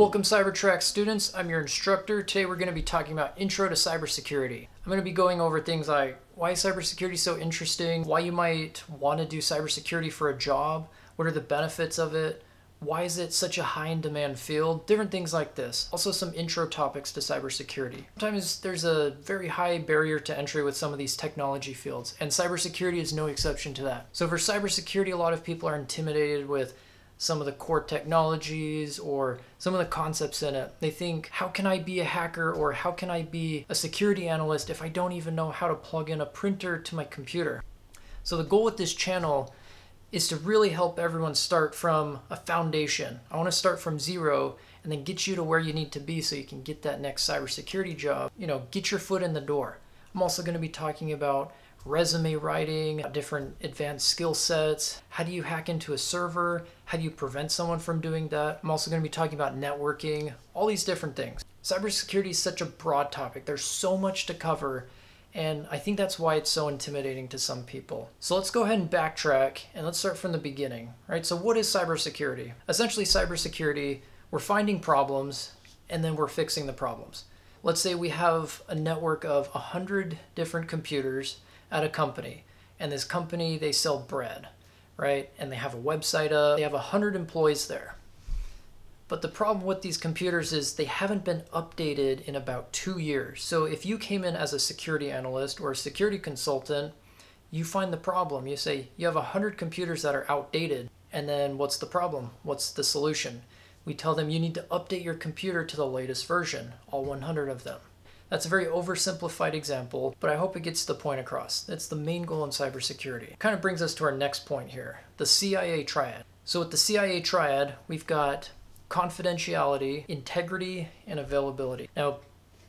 Welcome Cybertrack students, I'm your instructor. Today we're going to be talking about Intro to Cybersecurity. I'm going to be going over things like why cybersecurity is so interesting, why you might want to do cybersecurity for a job, what are the benefits of it, why is it such a high in demand field, different things like this. Also some intro topics to cybersecurity. Sometimes there's a very high barrier to entry with some of these technology fields, and cybersecurity is no exception to that. So for cybersecurity, a lot of people are intimidated with some of the core technologies or some of the concepts in it. They think, how can I be a hacker or how can I be a security analyst if I don't even know how to plug in a printer to my computer? So the goal with this channel is to really help everyone start from a foundation. I want to start from zero and then get you to where you need to be so you can get that next cybersecurity job. You know, get your foot in the door. I'm also going to be talking about resume writing, uh, different advanced skill sets. How do you hack into a server? How do you prevent someone from doing that? I'm also going to be talking about networking, all these different things. Cybersecurity is such a broad topic. There's so much to cover. And I think that's why it's so intimidating to some people. So let's go ahead and backtrack and let's start from the beginning, right? So what is cybersecurity? Essentially, cybersecurity, we're finding problems and then we're fixing the problems. Let's say we have a network of 100 different computers at a company and this company they sell bread right? And they have a website up. They have 100 employees there. But the problem with these computers is they haven't been updated in about two years. So if you came in as a security analyst or a security consultant you find the problem. You say you have 100 computers that are outdated and then what's the problem? What's the solution we tell them you need to update your computer to the latest version all 100 of them that's a very oversimplified example, but I hope it gets the point across. That's the main goal in cybersecurity. Kind of brings us to our next point here, the CIA triad. So with the CIA triad, we've got confidentiality, integrity, and availability. Now,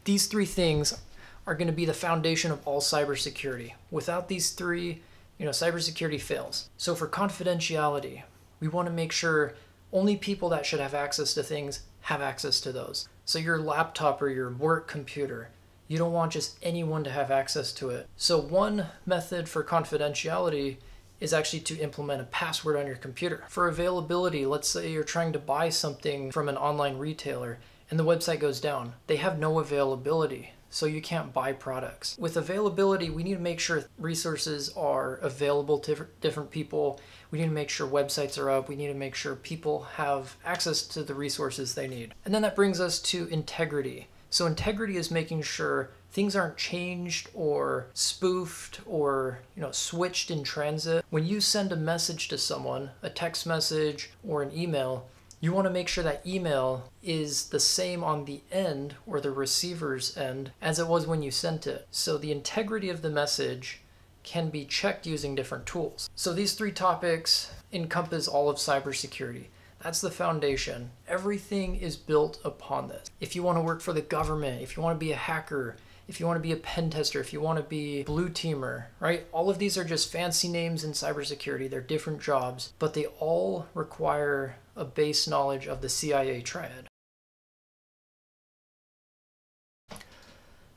these three things are going to be the foundation of all cybersecurity. Without these three, you know, cybersecurity fails. So for confidentiality, we want to make sure only people that should have access to things have access to those. So your laptop or your work computer, you don't want just anyone to have access to it. So one method for confidentiality is actually to implement a password on your computer. For availability, let's say you're trying to buy something from an online retailer and the website goes down. They have no availability so you can't buy products. With availability, we need to make sure resources are available to different people. We need to make sure websites are up. We need to make sure people have access to the resources they need. And then that brings us to integrity. So integrity is making sure things aren't changed or spoofed or you know switched in transit. When you send a message to someone, a text message or an email, you want to make sure that email is the same on the end or the receiver's end as it was when you sent it. So the integrity of the message can be checked using different tools. So these three topics encompass all of cybersecurity. That's the foundation. Everything is built upon this. If you want to work for the government, if you want to be a hacker, if you want to be a pen tester, if you want to be blue teamer, right? All of these are just fancy names in cybersecurity. They're different jobs, but they all require a base knowledge of the CIA triad.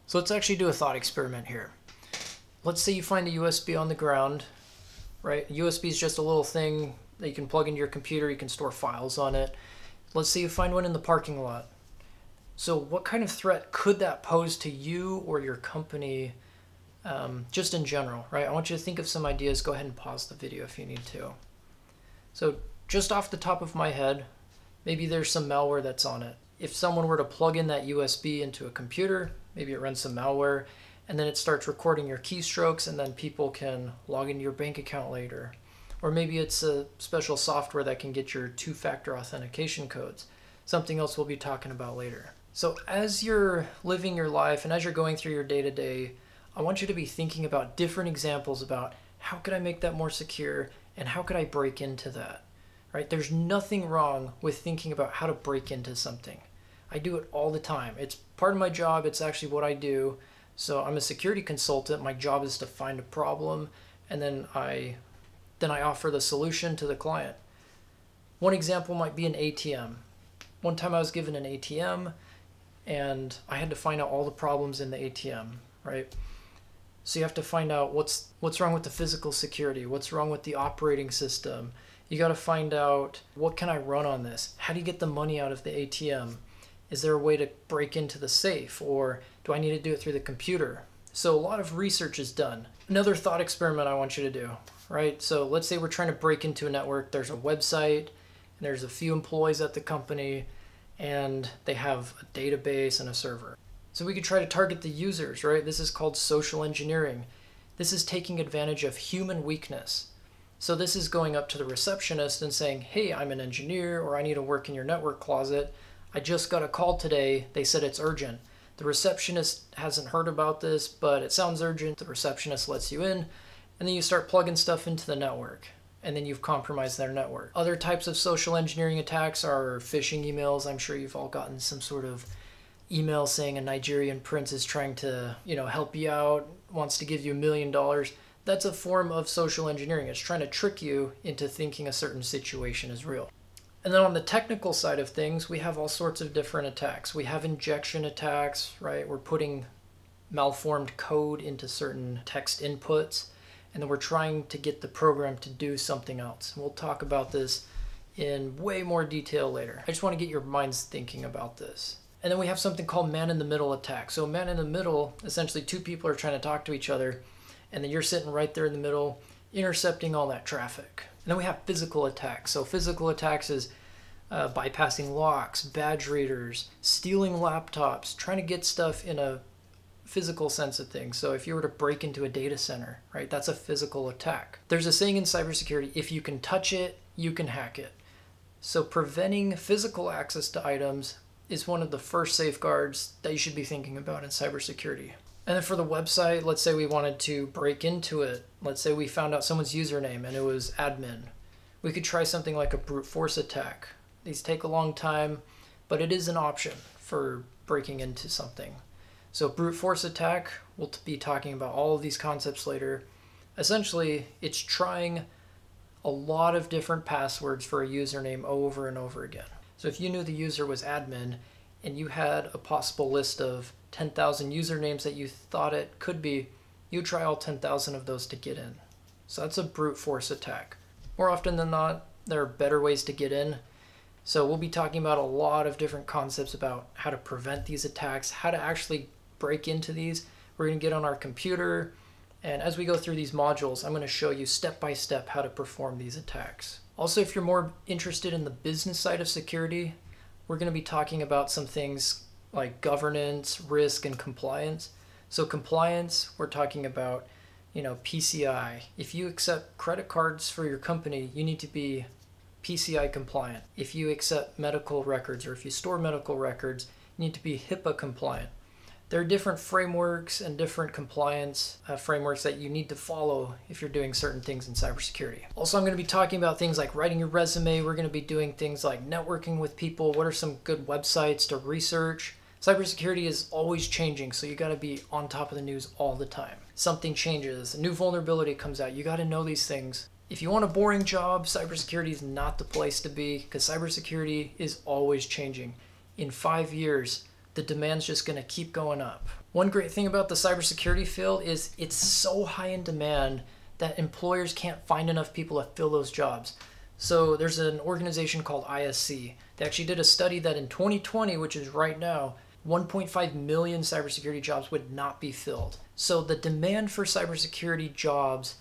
So let's actually do a thought experiment here. Let's say you find a USB on the ground, right? USB is just a little thing that you can plug into your computer, you can store files on it. Let's say you find one in the parking lot. So what kind of threat could that pose to you or your company um, just in general, right? I want you to think of some ideas. Go ahead and pause the video if you need to. So just off the top of my head, maybe there's some malware that's on it. If someone were to plug in that USB into a computer, maybe it runs some malware, and then it starts recording your keystrokes, and then people can log into your bank account later. Or maybe it's a special software that can get your two factor authentication codes, something else we'll be talking about later. So, as you're living your life and as you're going through your day to day, I want you to be thinking about different examples about how could I make that more secure and how could I break into that? right? There's nothing wrong with thinking about how to break into something. I do it all the time. It's part of my job. It's actually what I do. So I'm a security consultant. My job is to find a problem and then I then I offer the solution to the client. One example might be an ATM. One time I was given an ATM and I had to find out all the problems in the ATM, right? So you have to find out what's what's wrong with the physical security, what's wrong with the operating system, you got to find out what can I run on this? How do you get the money out of the ATM? Is there a way to break into the safe or do I need to do it through the computer? So a lot of research is done. Another thought experiment I want you to do, right? So let's say we're trying to break into a network. There's a website and there's a few employees at the company and they have a database and a server. So we could try to target the users, right? This is called social engineering. This is taking advantage of human weakness. So this is going up to the receptionist and saying, hey, I'm an engineer or I need to work in your network closet. I just got a call today. They said it's urgent. The receptionist hasn't heard about this, but it sounds urgent. The receptionist lets you in, and then you start plugging stuff into the network, and then you've compromised their network. Other types of social engineering attacks are phishing emails. I'm sure you've all gotten some sort of email saying a Nigerian prince is trying to, you know, help you out, wants to give you a million dollars. That's a form of social engineering. It's trying to trick you into thinking a certain situation is real. And then on the technical side of things, we have all sorts of different attacks. We have injection attacks, right? We're putting malformed code into certain text inputs, and then we're trying to get the program to do something else. We'll talk about this in way more detail later. I just want to get your minds thinking about this. And then we have something called man in the middle attack. So man in the middle, essentially two people are trying to talk to each other, and then you're sitting right there in the middle, intercepting all that traffic. And then we have physical attacks. So physical attacks is uh, bypassing locks, badge readers, stealing laptops, trying to get stuff in a physical sense of things. So if you were to break into a data center, right, that's a physical attack. There's a saying in cybersecurity, if you can touch it, you can hack it. So preventing physical access to items is one of the first safeguards that you should be thinking about in cybersecurity. And then for the website, let's say we wanted to break into it. Let's say we found out someone's username and it was admin. We could try something like a brute force attack. These take a long time, but it is an option for breaking into something. So brute force attack, we'll be talking about all of these concepts later. Essentially, it's trying a lot of different passwords for a username over and over again. So if you knew the user was admin and you had a possible list of 10,000 usernames that you thought it could be, you try all 10,000 of those to get in. So that's a brute force attack. More often than not, there are better ways to get in. So we'll be talking about a lot of different concepts about how to prevent these attacks, how to actually break into these. We're going to get on our computer, and as we go through these modules, I'm going to show you step by step how to perform these attacks. Also, if you're more interested in the business side of security, we're going to be talking about some things like governance, risk, and compliance. So compliance, we're talking about, you know, PCI. If you accept credit cards for your company, you need to be PCI compliant. If you accept medical records or if you store medical records, you need to be HIPAA compliant there are different frameworks and different compliance uh, frameworks that you need to follow if you're doing certain things in cybersecurity. Also, I'm going to be talking about things like writing your resume. We're going to be doing things like networking with people. What are some good websites to research? Cybersecurity is always changing, so you got to be on top of the news all the time. Something changes, a new vulnerability comes out. You got to know these things. If you want a boring job, cybersecurity is not the place to be because cybersecurity is always changing. In five years, the demand's just going to keep going up. One great thing about the cybersecurity field is it's so high in demand that employers can't find enough people to fill those jobs. So there's an organization called ISC. They actually did a study that in 2020, which is right now, 1.5 million cybersecurity jobs would not be filled. So the demand for cybersecurity jobs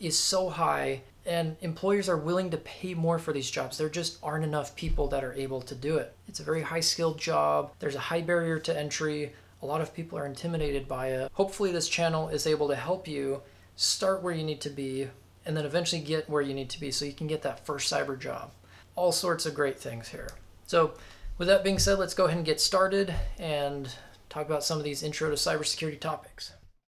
is so high and employers are willing to pay more for these jobs. There just aren't enough people that are able to do it. It's a very high skilled job, there's a high barrier to entry. A lot of people are intimidated by it. Hopefully, this channel is able to help you start where you need to be and then eventually get where you need to be so you can get that first cyber job. All sorts of great things here. So, with that being said, let's go ahead and get started and talk about some of these intro to cybersecurity topics.